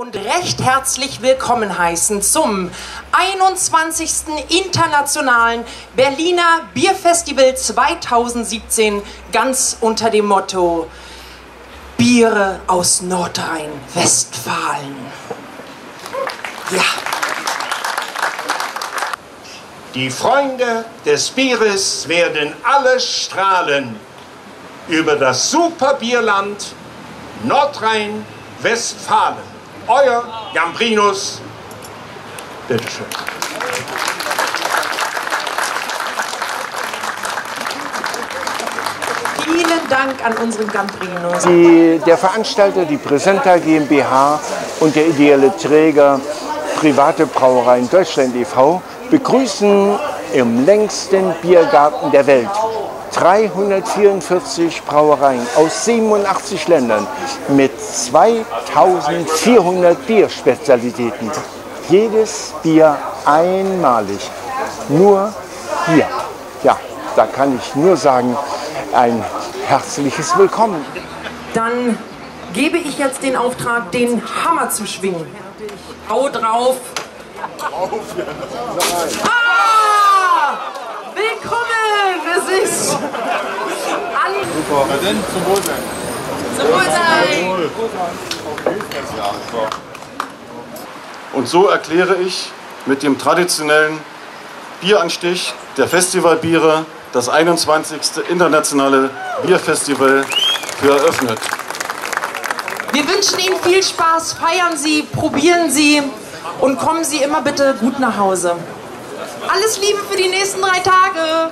und recht herzlich willkommen heißen zum 21. Internationalen Berliner Bierfestival 2017 ganz unter dem Motto Biere aus Nordrhein-Westfalen. Ja. Die Freunde des Bieres werden alle strahlen über das Superbierland Nordrhein-Westfalen. Euer Gambrinus. Bitteschön. Vielen Dank an unseren Gambrinus. Die, der Veranstalter, die Präsenta GmbH und der ideelle Träger Private Brauereien Deutschland e.V. begrüßen im längsten Biergarten der Welt 344 Brauereien aus 87 Ländern mit 2400 Bierspezialitäten. Jedes Bier einmalig. Nur hier. Ja, da kann ich nur sagen, ein herzliches Willkommen. Dann gebe ich jetzt den Auftrag, den Hammer zu schwingen. Hau drauf. Ah! Willkommen! Es ist an Super. Na dann zum Wohlsein. zum Wohlsein. Und so erkläre ich mit dem traditionellen Bieranstich der Festivalbiere das 21. Internationale Bierfestival für eröffnet. Wir wünschen Ihnen viel Spaß, feiern Sie, probieren Sie und kommen Sie immer bitte gut nach Hause. Alles Liebe für die nächsten drei Tage.